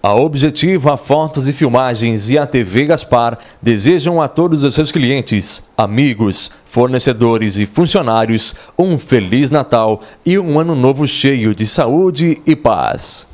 A Objetiva Fotos e Filmagens e a TV Gaspar desejam a todos os seus clientes, amigos, fornecedores e funcionários um Feliz Natal e um ano novo cheio de saúde e paz.